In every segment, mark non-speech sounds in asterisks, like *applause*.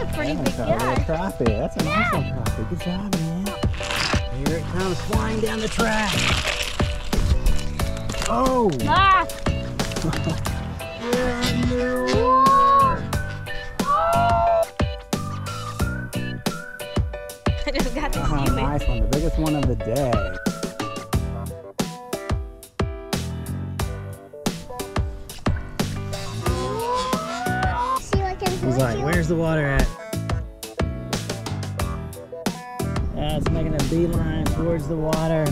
That's a pretty Yeah, big caught a little guy. crappie. That's a nice little crappie. Good job, man. Here it comes flying down the track. Oh! Ah! I just got to Oh, see it. nice one. The biggest one of the day. He's like, where's the water at? Yeah, it's making a beeline towards the water.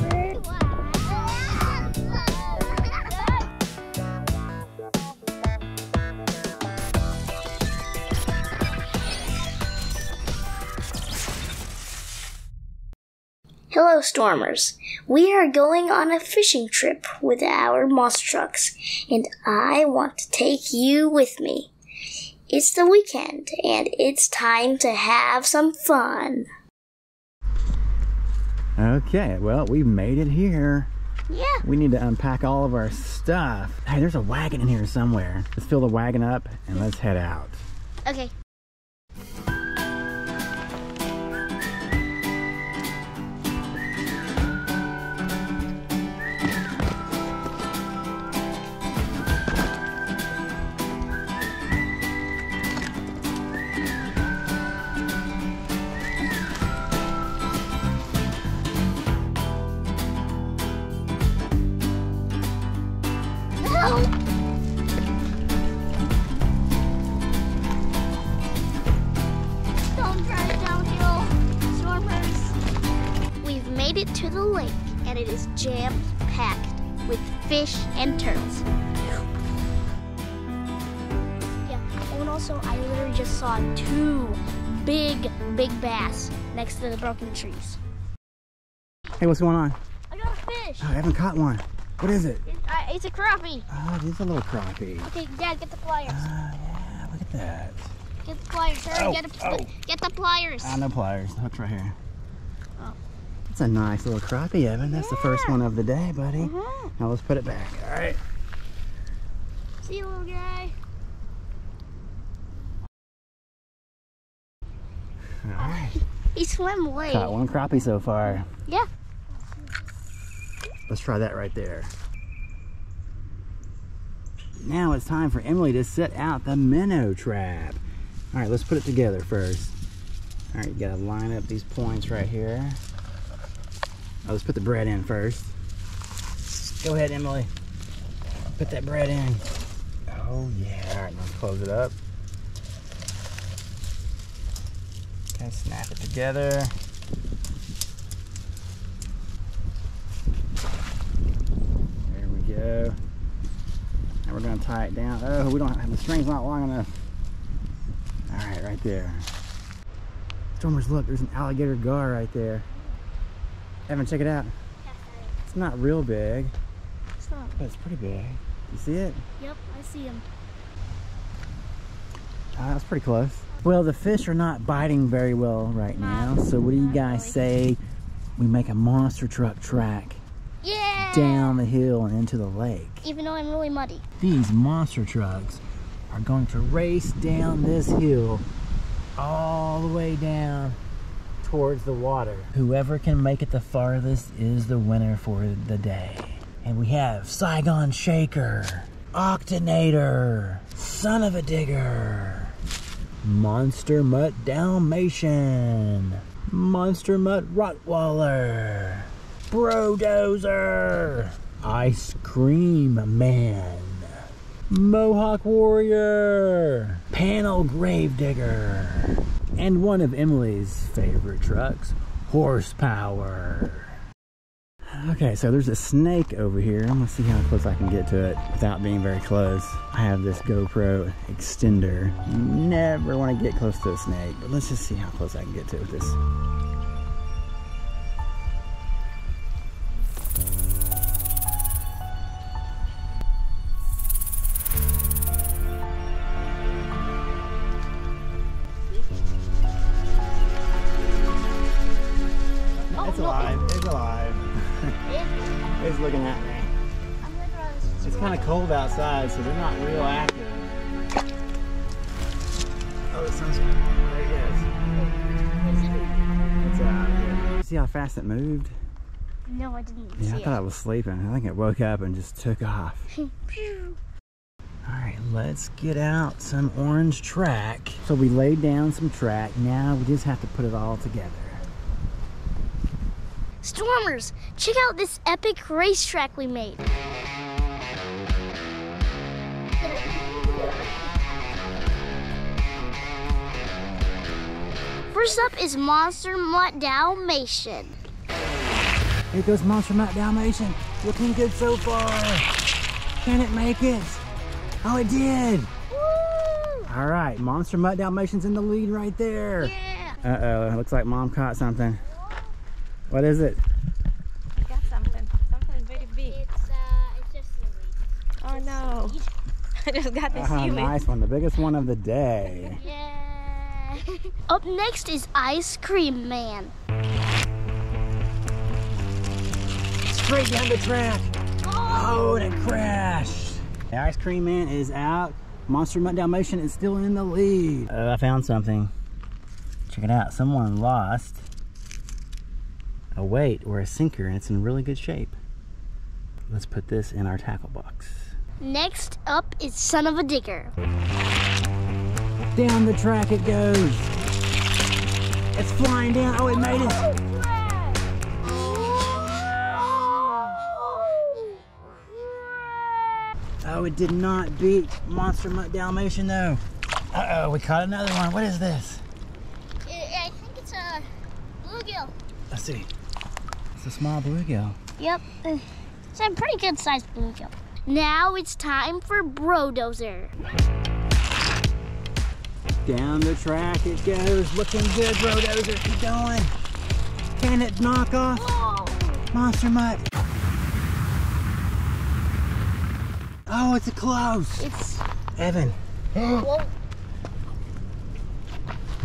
Hello, Stormers. We are going on a fishing trip with our monster trucks, and I want to take you with me. It's the weekend, and it's time to have some fun. Okay, well, we made it here. Yeah. We need to unpack all of our stuff. Hey, there's a wagon in here somewhere. Let's fill the wagon up and let's head out. Okay. Also I literally just saw two big, big bass next to the broken trees. Hey, what's going on? I got a fish. Oh, I haven't caught one. What is it? It, uh, it's a crappie. Oh, it is a little crappie. Okay, Dad, get the pliers. Oh, yeah, look at that. Get the pliers. Hurry, Oh, get, the, oh. get the pliers. Ah, no pliers. The hook's right here. Oh. That's a nice little crappie, Evan. That's the first one of the day, buddy. Mhm. Now let's put it back. All right. See you, little guy. All right. He swam away. Caught one crappie so far. Yeah. Let's try that right there. Now it's time for Emily to set out the minnow trap. All right, let's put it together first. All right, you gotta line up these points right here. Oh, let's put the bread in first. Go ahead, Emily. Put that bread in. Oh yeah, all right, now close it up. Okay, snap it together. There we go. Now we're gonna tie it down. Oh, we don't have the string's not long enough. All right, right there. Stormers, look, there's an alligator gar right there. Evan, check it out. It's not real big, It's not. but it's pretty big. You see it? Yep, I see him. Ah, that's pretty close. Well, the fish are not biting very well right now. So what do you guys say we make a monster truck track Yeah. down the hill and into the lake? Even though I'm really muddy. These monster trucks are going to race down this hill all the way down towards the water. Whoever can make it the farthest is the winner for the day. And we have Saigon Shaker, Octonator, Son of a Digger, Monster Mutt Dalmatian, Monster Mutt Rottweiler, Brodozer, Ice Cream Man, Mohawk Warrior, Panel Grave Digger, and one of Emily's favorite trucks, Horsepower. Okay, so there's a snake over here. I'm gonna see how close I can get to it without being very close. I have this GoPro extender. Never want to get close to a snake, but let's just see how close I can get to it with this. looking at me. It's kind of cold outside, so they're not real active. Oh, There it is. It's out. See how fast it moved? No, I didn't yeah, I thought it. I was sleeping. I think it woke up and just took off. *laughs* Alright, let's get out some orange track. So we laid down some track. Now we just have to put it all together. Stormers, check out this epic racetrack we made. First up is Monster Mutt Dalmatian. Here goes Monster Mutt Dalmatian. Looking good so far. Can it make it? Oh, it did. Woo! All right, Monster Mutt Dalmatian's in the lead right there. Yeah. Uh-oh, looks like mom caught something. What is it? I got something. Something very big. It's uh, it's just Oh no. *laughs* I just got this Ah, human. nice one, the biggest one of the day. *laughs* Yeah. Up next is Ice Cream Man. Straight down the track. Oh, and it crashed. The ice cream man is out. Monster Mutt Dalmatian is still in the lead. Uh, I found something. Check it out. Someone lost a weight or a sinker, and it's in really good shape. Let's put this in our tackle box. Next up is Son of a Digger. Down the track it goes. It's flying down. Oh, it made it. Oh, oh it did not beat Monster Mutt Dalmatian though. Uh-oh, we caught another one. What is this? I think it's a bluegill. Let's see. It's a small bluegill. Yep, it's a pretty good sized bluegill. Now it's time for Brodozer. Down the track it goes. Looking good, Brodozer. Keep going. Can it knock off Whoa! Monster Mutt? Oh, it's a close. It's Evan, whoa.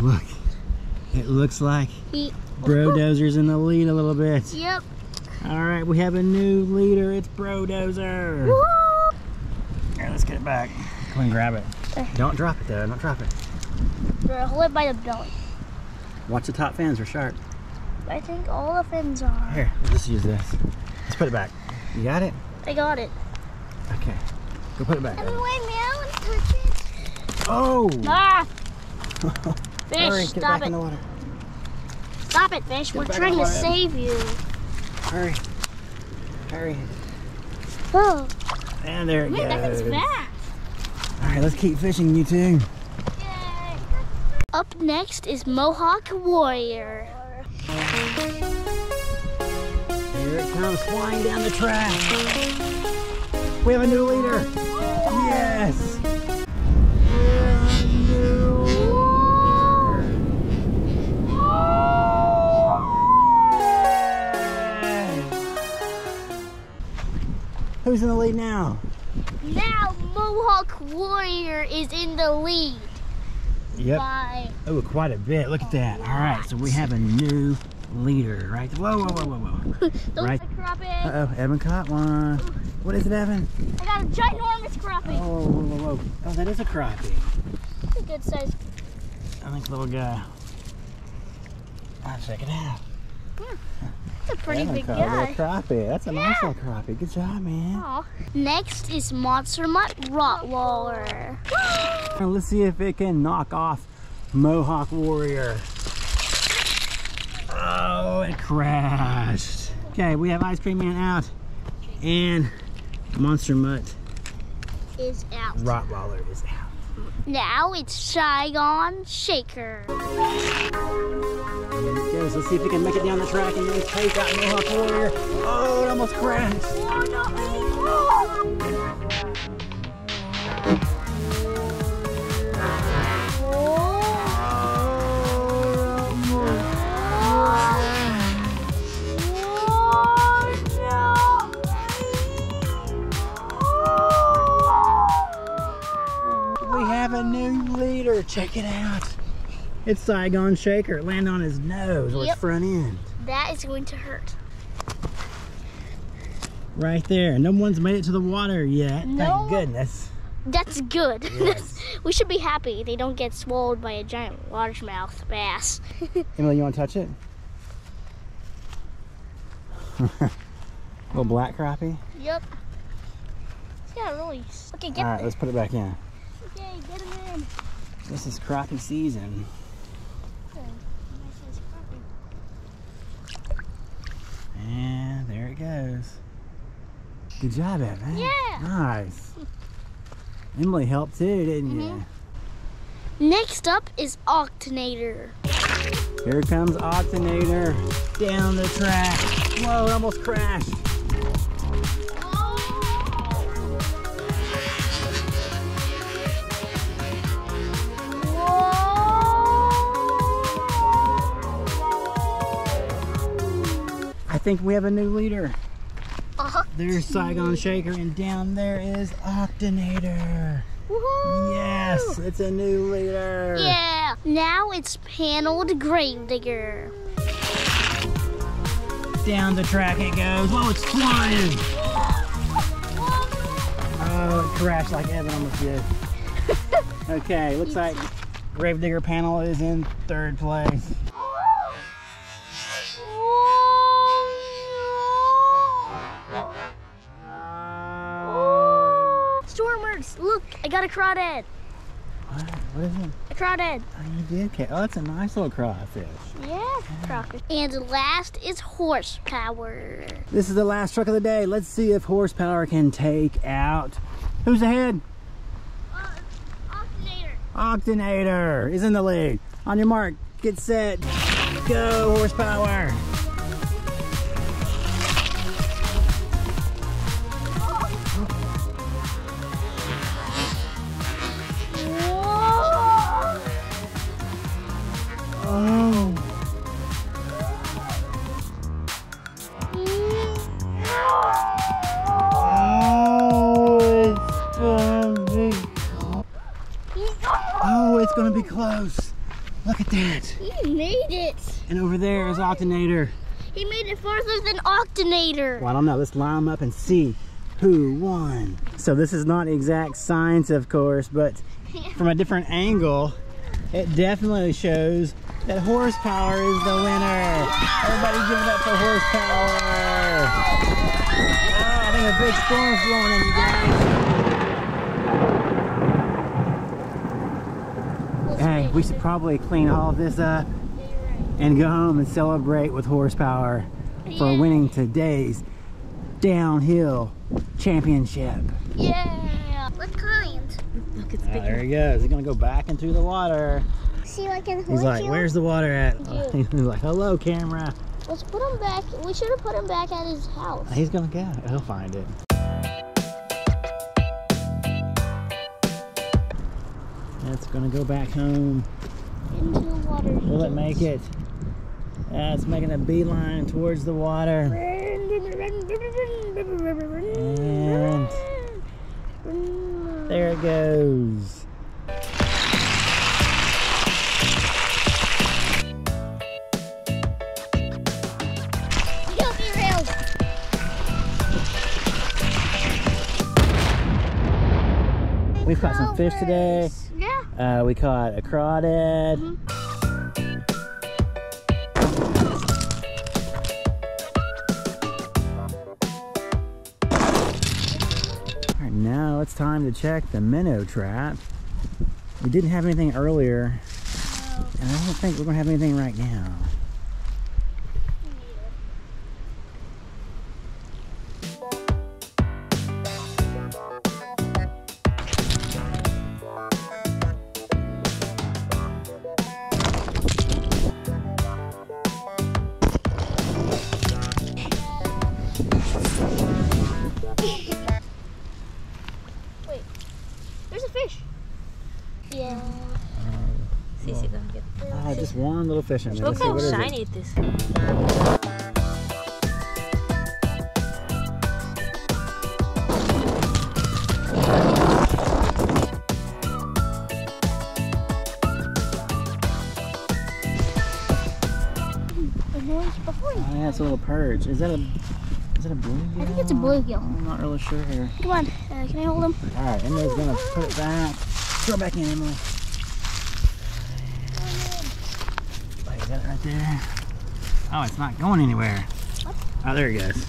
*gasps* look. It looks like He, Brodozer's in the lead a little bit. Yep. All right, we have a new leader. It's Brodozer. Woo! Here, let's get it back. Come and grab it. Don't drop it though. Don't drop it. They're hold it by the belly. Watch the top fins are sharp. I think all the fins are. Here, let's use this. Let's put it back. You got it? I got it. Okay. Go put it back. Wait, me, I want to touch it. Oh! Ah! *laughs* Fish, Hurry, get stop back it. in the water. Stop it, fish. We're trying to save you. Hurry. Hurry. Oh, And there it that goes. goes fast. All right, let's keep fishing, you two. Yay. Up next is Mohawk Warrior. Here it comes flying down the track. We have a new leader. Yes. Who's in the lead now? Now Mohawk Warrior is in the lead Yep. by Oh, quite a bit. Look at that. All right, so we have a new leader, right? Whoa, whoa, whoa, whoa, whoa. *laughs* Right. crappie. Uh-oh, Evan caught one. What is it, Evan? I got a ginormous crappie. Oh, whoa, whoa, whoa. Oh, that is a crappie. It's a good size. I think little guy. Ah, check it out. It's a pretty big guy. crappie. That's a nice little crappie. Good job, man. Aw. Next is Monster Mutt Rottweiler. *gasps* Let's see if it can knock off Mohawk Warrior. Oh, it crashed. Okay, we have Ice Cream Man out and Monster Mutt is out. Rottweiler is out. Now it's Saigon Shaker. Let's see if we can make it down the track and then take out Mohawk Warrior. Oh, it almost crashed. We have a new leader. Check it out. It's Saigon Shaker. It landed on his nose or Yep. his front end. That is going to hurt. Right there. No one's made it to the water yet. No. Thank goodness. That's good. Yes. *laughs* we should be happy they don't get swallowed by a giant largemouth bass. *laughs* Emily, you want to touch it? *laughs* Little black crappie. Yep. It's got really. Okay, get All right, let's put it back in. Okay, get him in. This is crappie season. Okay. Nice size crappie. And goes. Good job, Evan. Yeah. Nice. Emily helped too, didn't you? Mm-hmm. Next up is Octanator. Here comes Octanator down the track. Whoa, it almost crashed. I think we have a new leader. There's Saigon Shaker, and down there is Octanator. Yes, it's a new leader. Yeah. Now it's paneled Grave Digger. Down the track it goes. Whoa, it's flying. Oh, it crashed like Evan almost did. Okay, looks like Grave Digger panel is in third place. Got a crawdad. What? What is it? A crawdad. Oh, you did catch. Oh, that's a nice little crawfish. Yeah, crawfish. And last is horsepower. This is the last truck of the day. Let's see if horsepower can take out. Who's ahead? Uh, Alternator. Octanator is in the lead. On your mark, get set, go horsepower. Oh, it's gonna be close. Look at that. He made it. And over there is Octanator. He made it further than Octanator. Well, I don't know. Let's line them up and see who won. So this is not exact science, of course, but *laughs* from a different angle, it definitely shows that horsepower is the winner. Everybody give it up for horsepower. Oh, I think a big storm's blowing in, you guys. Hey, we should probably clean all of this up and go home and celebrate with horsepower for Yeah. winning today's downhill championship. Yeah. What kind? Look, it's Ah, big. there he goes. He's gonna go back into the water. See, like in He's like, "Where's the water at?" Yeah. *laughs* He's like, "Hello, camera." Let's put him back. We should have put him back at his house. He's gonna go. He'll find it. Gonna go back home. Into the water. Will it make it? Yeah, it's making a beeline towards the water. And there it goes. Get off your rails. We've caught some fish today. Yeah. Uh, we caught a crawdad. All right, now it's time to check the minnow trap. We didn't have anything earlier, and I don't think we're gonna have anything right now. Just one little fish in there. Look how shiny it is. Oh, yeah, it's a little perch. Is that a is that a bluegill? I think it's a bluegill. I'm not really sure here. Come on. Uh, can I hold him? All right, Emily's gonna put it back. Throw it back in, Emily. Oh, you got it right there. Oh, it's not going anywhere. Oh, there he goes.